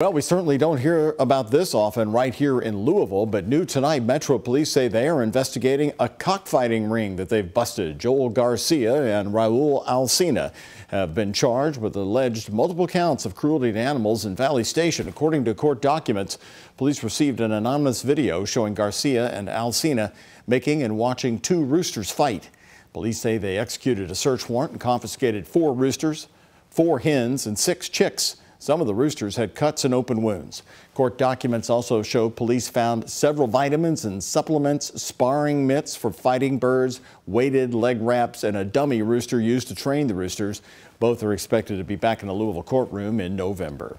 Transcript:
Well, we certainly don't hear about this often right here in Louisville, but new tonight, Metro Police say they are investigating a cockfighting ring that they've busted. Joel Garcia and Raul Alcina have been charged with alleged multiple counts of cruelty to animals in Valley Station. According to court documents, police received an anonymous video showing Garcia and Alcina making and watching two roosters fight. Police say they executed a search warrant and confiscated four roosters, four hens, and six chicks. Some of the roosters had cuts and open wounds. Court documents also show police found several vitamins and supplements, sparring mitts for fighting birds, weighted leg wraps, and a dummy rooster used to train the roosters. Both are expected to be back in the Louisville courtroom in November.